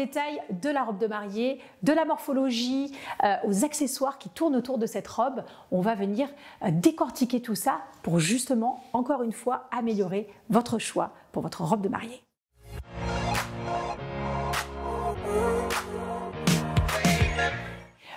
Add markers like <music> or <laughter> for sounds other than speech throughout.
détails de la robe de mariée, de la morphologie, euh, aux accessoires qui tournent autour de cette robe. On va venir euh, décortiquer tout ça pour justement, encore une fois, améliorer votre choix pour votre robe de mariée.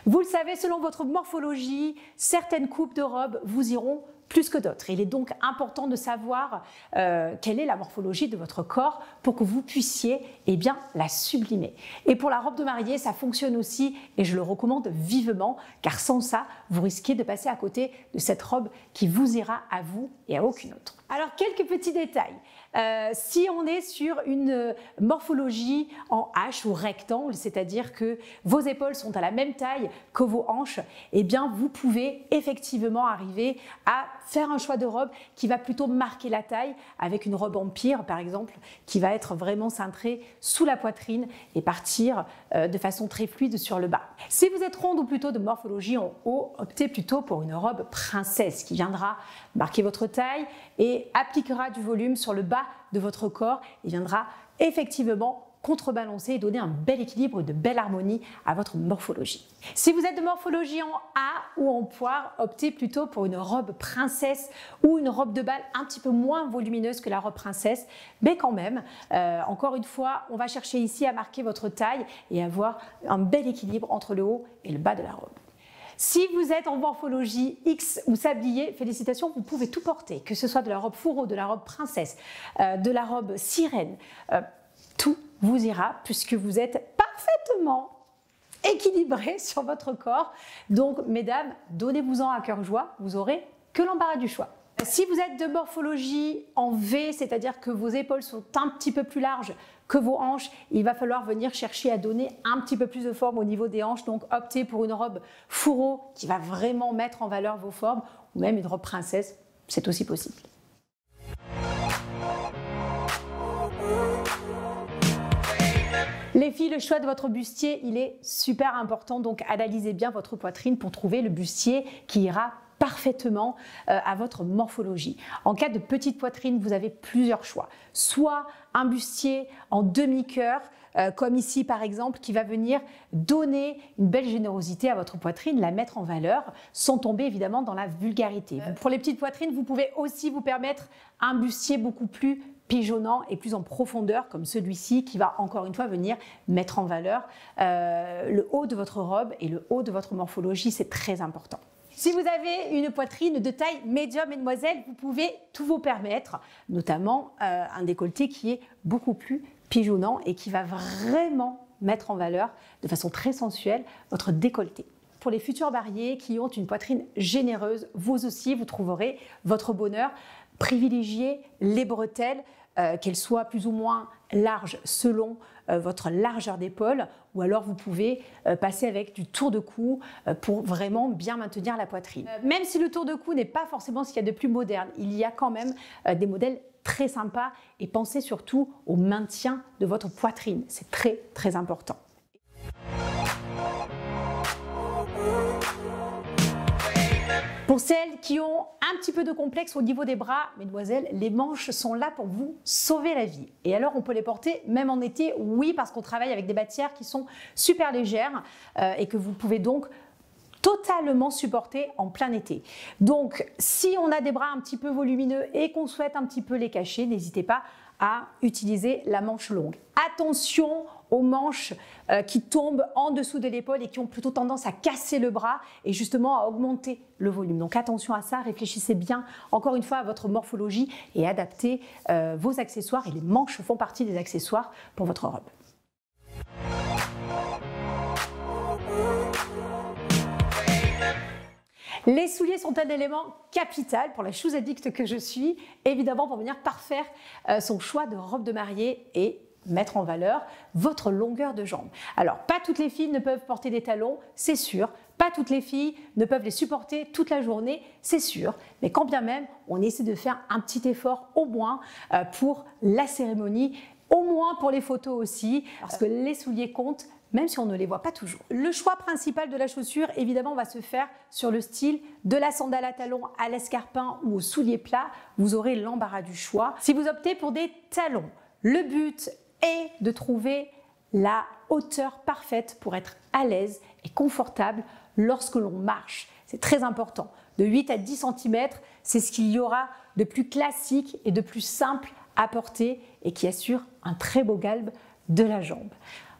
Vous le savez, selon votre morphologie, certaines coupes de robe vous iront plus que d'autres. Il est donc important de savoir euh, quelle est la morphologie de votre corps pour que vous puissiez eh bien, la sublimer. Et pour la robe de mariée, ça fonctionne aussi et je le recommande vivement car sans ça, vous risquez de passer à côté de cette robe qui vous ira à vous et à aucune autre. Alors, quelques petits détails. Euh, si on est sur une morphologie en H ou rectangle, c'est-à-dire que vos épaules sont à la même taille que vos hanches, eh bien, vous pouvez effectivement arriver à faire un choix de robe qui va plutôt marquer la taille, avec une robe empire, par exemple, qui va être vraiment cintrée sous la poitrine et partir euh, de façon très fluide sur le bas. Si vous êtes ronde ou plutôt de morphologie en haut, optez plutôt pour une robe princesse qui viendra marquer votre taille et appliquera du volume sur le bas de votre corps et viendra effectivement contrebalancer et donner un bel équilibre, de belle harmonie à votre morphologie. Si vous êtes de morphologie en A ou en poire, optez plutôt pour une robe princesse ou une robe de bal un petit peu moins volumineuse que la robe princesse, mais quand même, euh, encore une fois, on va chercher ici à marquer votre taille et avoir un bel équilibre entre le haut et le bas de la robe. Si vous êtes en morphologie X ou sablier, félicitations, vous pouvez tout porter, que ce soit de la robe fourreau, de la robe princesse, euh, de la robe sirène, euh, tout vous ira puisque vous êtes parfaitement équilibré <laughs> sur votre corps. Donc, mesdames, donnez-vous-en à cœur joie, vous aurez que l'embarras du choix. Si vous êtes de morphologie en V, c'est-à-dire que vos épaules sont un petit peu plus larges que vos hanches, il va falloir venir chercher à donner un petit peu plus de forme au niveau des hanches. Donc optez pour une robe fourreau qui va vraiment mettre en valeur vos formes, ou même une robe princesse, c'est aussi possible. Les filles, le choix de votre bustier, il est super important, donc analysez bien votre poitrine pour trouver le bustier qui ira parfaitement euh, à votre morphologie. En cas de petite poitrine, vous avez plusieurs choix. Soit un bustier en demi-cœur, euh, comme ici par exemple, qui va venir donner une belle générosité à votre poitrine, la mettre en valeur, sans tomber évidemment dans la vulgarité. Euh. Pour les petites poitrines, vous pouvez aussi vous permettre un bustier beaucoup plus pigeonnant et plus en profondeur comme celui-ci qui va encore une fois venir mettre en valeur le haut de votre robe et le haut de votre morphologie, c'est très important. Si vous avez une poitrine de taille médium, mesdemoiselles, vous pouvez tout vous permettre, notamment euh, un décolleté qui est beaucoup plus pigeonnant et qui va vraiment mettre en valeur de façon très sensuelle votre décolleté. Pour les futurs mariés qui ont une poitrine généreuse, vous aussi, vous trouverez votre bonheur. Privilégiez les bretelles, euh, qu'elles soient plus ou moins larges selon euh, votre largeur d'épaule, ou alors vous pouvez euh, passer avec du tour de cou pour vraiment bien maintenir la poitrine. Même si le tour de cou n'est pas forcément ce qu'il y a de plus moderne, il y a quand même des modèles très sympas et pensez surtout au maintien de votre poitrine. C'est très très important. Pour celles qui ont un petit peu de complexe au niveau des bras, mesdemoiselles, les manches sont là pour vous sauver la vie. Et alors, on peut les porter même en été, oui, parce qu'on travaille avec des matières qui sont super légères euh, et que vous pouvez donc totalement supporter en plein été. Donc, si on a des bras un petit peu volumineux et qu'on souhaite un petit peu les cacher, n'hésitez pas à utiliser la manche longue. Attention aux manches euh, qui tombent en dessous de l'épaule et qui ont plutôt tendance à casser le bras et justement à augmenter le volume. Donc attention à ça, réfléchissez bien encore une fois à votre morphologie et adaptez euh, vos accessoires et les manches font partie des accessoires pour votre robe. Les souliers sont un élément capital pour la chose addicte que je suis, évidemment pour venir parfaire euh, son choix de robe de mariée et mettre en valeur votre longueur de jambe. Alors, pas toutes les filles ne peuvent porter des talons, c'est sûr. Pas toutes les filles ne peuvent les supporter toute la journée, c'est sûr. Mais quand bien même, on essaie de faire un petit effort au moins euh, pour la cérémonie, au moins pour les photos aussi, parce que les souliers comptent même si on ne les voit pas toujours. Le choix principal de la chaussure, évidemment, va se faire sur le style de la sandale à talons à l'escarpin ou au soulier plat. Vous aurez l'embarras du choix. Si vous optez pour des talons, le but est de trouver la hauteur parfaite pour être à l'aise et confortable lorsque l'on marche. C'est très important. De 8 à 10 cm, c'est ce qu'il y aura de plus classique et de plus simple à porter et qui assure un très beau galbe de la jambe.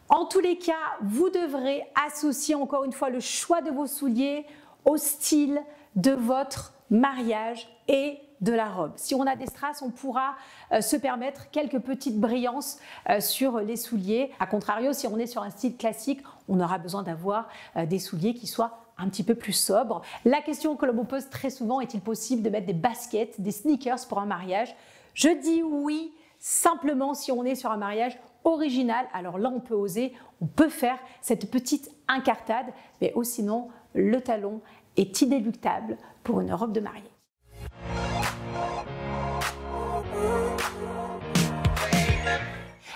En tous les cas, vous devrez associer encore une fois le choix de vos souliers au style de votre mariage et de la robe. Si on a des strass, on pourra euh, se permettre quelques petites brillances euh, sur les souliers. A contrario, si on est sur un style classique, on aura besoin d'avoir euh, des souliers qui soient un petit peu plus sobres. La question que l'on me pose très souvent, est-il possible de mettre des baskets, des sneakers pour un mariage? Je dis oui, simplement si on est sur un mariage original, alors là on peut oser, on peut faire cette petite incartade, mais oh, sinon le talon est inéluctable pour une robe de mariée.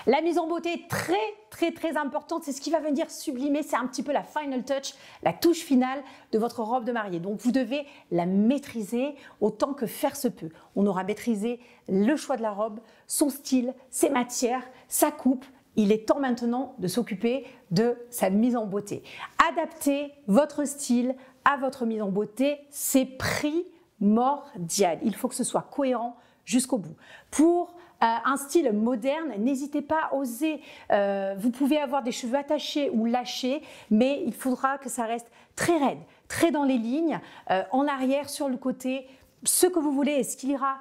La mise en beauté est très très très importante, c'est ce qui va venir sublimer, c'est un petit peu la final touch, la touche finale de votre robe de mariée. Donc vous devez la maîtriser autant que faire se peut. On aura maîtrisé le choix de la robe, son style, ses matières, sa coupe, il est temps maintenant de s'occuper de sa mise en beauté. Adapter votre style à votre mise en beauté, c'est primordial. Il faut que ce soit cohérent jusqu'au bout. Pour un style moderne, n'hésitez pas à oser. Euh, vous pouvez avoir des cheveux attachés ou lâchés, mais il faudra que ça reste très raide, très dans les lignes, euh, en arrière, sur le côté, ce que vous voulez, est-ce qu'il ira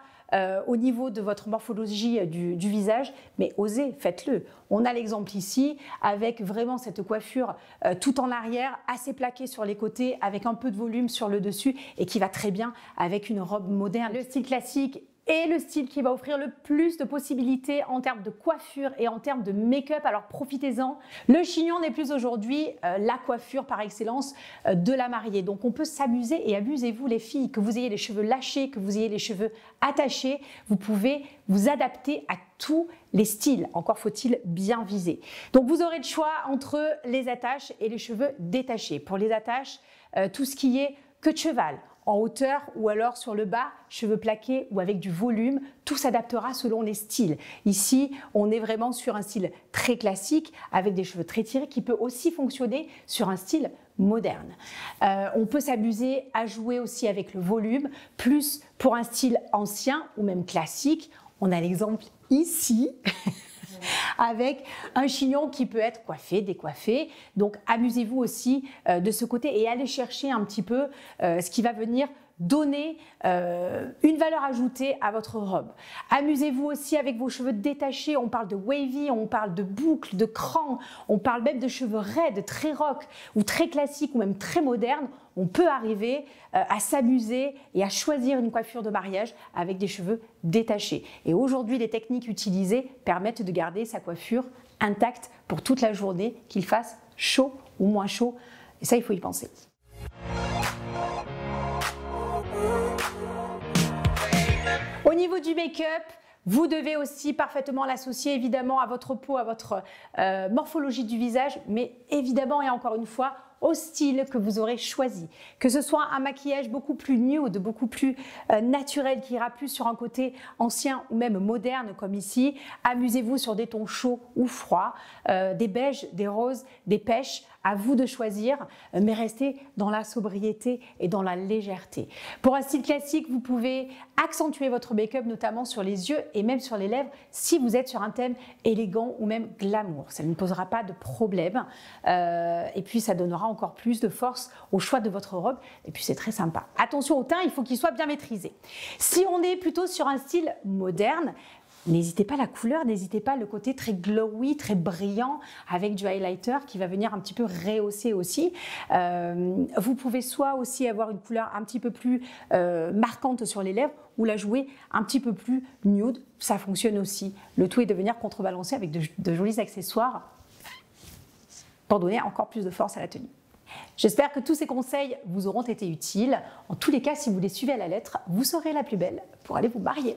au niveau de votre morphologie du visage, mais osez, faites-le. On a l'exemple ici avec vraiment cette coiffure tout en arrière, assez plaquée sur les côtés, avec un peu de volume sur le dessus et qui va très bien avec une robe moderne. Le style classique et le style qui va offrir le plus de possibilités en termes de coiffure et en termes de make-up. Alors profitez-en. Le chignon n'est plus aujourd'hui euh, la coiffure par excellence euh, de la mariée. Donc on peut s'amuser et amusez-vous les filles, que vous ayez les cheveux lâchés, que vous ayez les cheveux attachés, vous pouvez vous adapter à tous les styles. Encore faut-il bien viser. Donc vous aurez le choix entre les attaches et les cheveux détachés. Pour les attaches, euh, tout ce qui est queue de cheval, en hauteur ou alors sur le bas, cheveux plaqués ou avec du volume. Tout s'adaptera selon les styles. Ici, on est vraiment sur un style très classique avec des cheveux très tirés qui peut aussi fonctionner sur un style moderne. Euh, on peut s'amuser à jouer aussi avec le volume, plus pour un style ancien ou même classique. On a l'exemple ici. <laughs> avec un chignon qui peut être coiffé, décoiffé. Donc amusez-vous aussi euh, de ce côté et allez chercher un petit peu euh, ce qui va venir donner euh, une valeur ajoutée à votre robe. Amusez-vous aussi avec vos cheveux détachés. On parle de wavy, on parle de boucles, de crans, on parle même de cheveux raides, très rock ou très classiques ou même très modernes. On peut arriver euh, à s'amuser et à choisir une coiffure de mariage avec des cheveux détachés. Et aujourd'hui, les techniques utilisées permettent de garder sa coiffure intacte pour toute la journée, qu'il fasse chaud ou moins chaud. Et ça, il faut y penser. Du make-up, vous devez aussi parfaitement l'associer évidemment à votre peau, à votre euh, morphologie du visage, mais évidemment et encore une fois au style que vous aurez choisi. Que ce soit un maquillage beaucoup plus nude, beaucoup plus euh, naturel, qui ira plus sur un côté ancien ou même moderne comme ici, amusez-vous sur des tons chauds ou froids, euh, des beiges, des roses, des pêches, à vous de choisir, euh, mais restez dans la sobriété et dans la légèreté. Pour un style classique, vous pouvez accentuer votre make-up notamment sur les yeux et même sur les lèvres si vous êtes sur un thème élégant ou même glamour. Ça ne posera pas de problème et puis ça donnera encore plus de force au choix de votre robe. Et puis c'est très sympa. Attention au teint, il faut qu'il soit bien maîtrisé. Si on est plutôt sur un style moderne, N'hésitez pas la couleur, n'hésitez pas le côté très glowy, très brillant avec du highlighter qui va venir un petit peu rehausser aussi. Euh, vous pouvez soit aussi avoir une couleur un petit peu plus euh, marquante sur les lèvres ou la jouer un petit peu plus nude. Ça fonctionne aussi. Le tout est de venir contrebalancer avec de jolis accessoires pour donner encore plus de force à la tenue. J'espère que tous ces conseils vous auront été utiles. En tous les cas, si vous les suivez à la lettre, vous serez la plus belle pour aller vous marier.